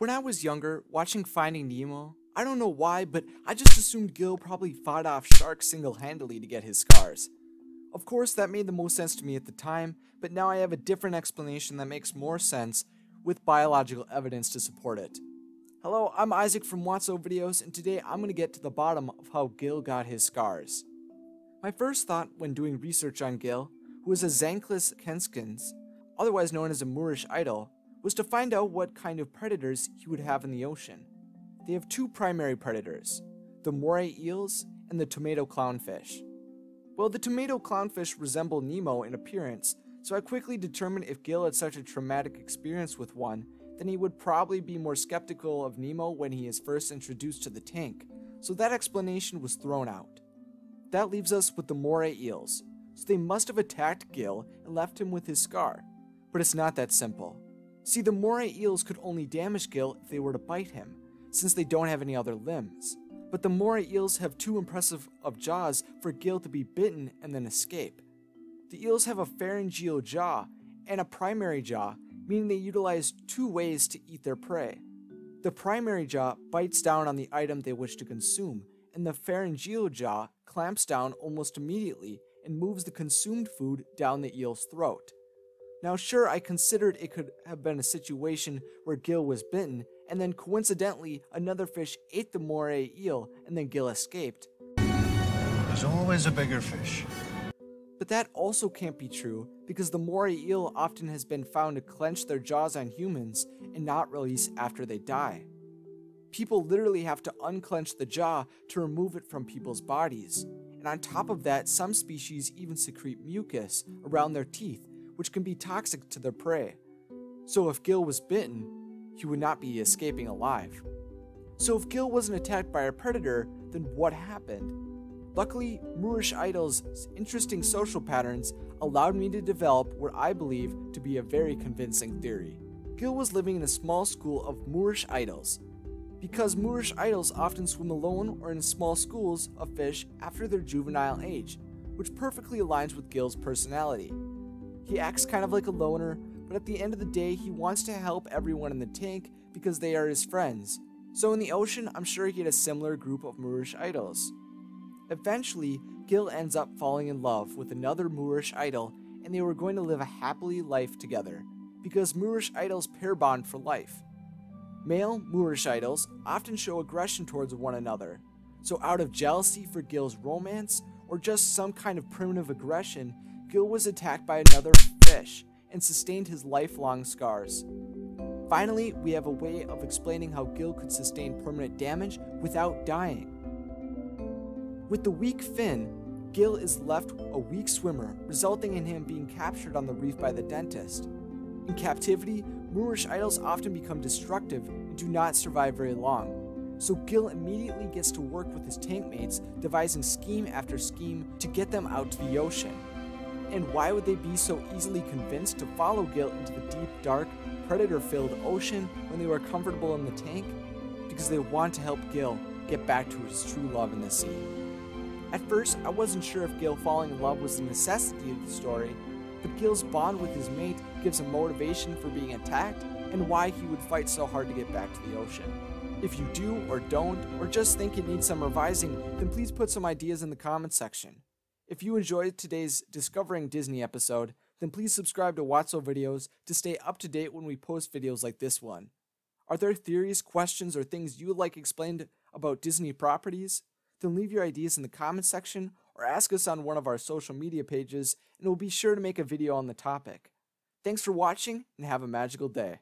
When I was younger, watching Finding Nemo, I don't know why, but I just assumed Gill probably fought off sharks single handedly to get his scars. Of course, that made the most sense to me at the time, but now I have a different explanation that makes more sense with biological evidence to support it. Hello, I'm Isaac from Wotso Videos, and today I'm going to get to the bottom of how Gill got his scars. My first thought when doing research on Gill, who was a Zanclus canescens, otherwise known as a Moorish idol, was to find out what kind of predators he would have in the ocean. They have two primary predators, the moray eels and the tomato clownfish. Well, the tomato clownfish resemble Nemo in appearance, so I quickly determined if Gill had such a traumatic experience with one, then he would probably be more skeptical of Nemo when he is first introduced to the tank, so that explanation was thrown out. That leaves us with the moray eels, so they must have attacked Gill and left him with his scar. But it's not that simple. See, the moray eels could only damage Gill if they were to bite him, since they don't have any other limbs. But the moray eels have too impressive of jaws for Gill to be bitten and then escape. The eels have a pharyngeal jaw and a primary jaw, meaning they utilize two ways to eat their prey. The primary jaw bites down on the item they wish to consume, and the pharyngeal jaw clamps down almost immediately and moves the consumed food down the eel's throat. Now, sure, I considered it could have been a situation where Gill was bitten, and then coincidentally, another fish ate the moray eel, and then Gill escaped. There's always a bigger fish. But that also can't be true, because the moray eel often has been found to clench their jaws on humans and not release after they die. People literally have to unclench the jaw to remove it from people's bodies. And on top of that, some species even secrete mucus around their teeth which can be toxic to their prey. So if Gill was bitten, he would not be escaping alive. So if Gill wasn't attacked by a predator, then what happened? Luckily, Moorish idols' interesting social patterns allowed me to develop what I believe to be a very convincing theory. Gill was living in a small school of Moorish idols. Because Moorish idols often swim alone or in small schools of fish after their juvenile age, which perfectly aligns with Gill's personality. He acts kind of like a loner, but at the end of the day, he wants to help everyone in the tank because they are his friends. So in the ocean, I'm sure he had a similar group of Moorish idols. Eventually, Gill ends up falling in love with another Moorish idol, and they were going to live a happily life together, because Moorish idols pair bond for life. Male Moorish idols often show aggression towards one another, so out of jealousy for Gill's romance, or just some kind of primitive aggression, Gill was attacked by another fish and sustained his lifelong scars. Finally, we have a way of explaining how Gill could sustain permanent damage without dying. With the weak fin, Gill is left a weak swimmer, resulting in him being captured on the reef by the dentist. In captivity, Moorish idols often become destructive and do not survive very long. So Gill immediately gets to work with his tank mates, devising scheme after scheme to get them out to the ocean. And why would they be so easily convinced to follow Gill into the deep, dark, predator filled ocean when they were comfortable in the tank? Because they want to help Gill get back to his true love in the sea. At first, I wasn't sure if Gill falling in love was a necessity of the story, but Gill's bond with his mate gives him motivation for being attacked and why he would fight so hard to get back to the ocean. If you do or don't, or just think it needs some revising, then please put some ideas in the comments section. If you enjoyed today's Discovering Disney episode, then please subscribe to Wotso videos to stay up to date when we post videos like this one. Are there theories, questions, or things you would like explained about Disney properties? Then leave your ideas in the comments section or ask us on one of our social media pages and we'll be sure to make a video on the topic. Thanks for watching and have a magical day.